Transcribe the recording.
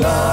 love.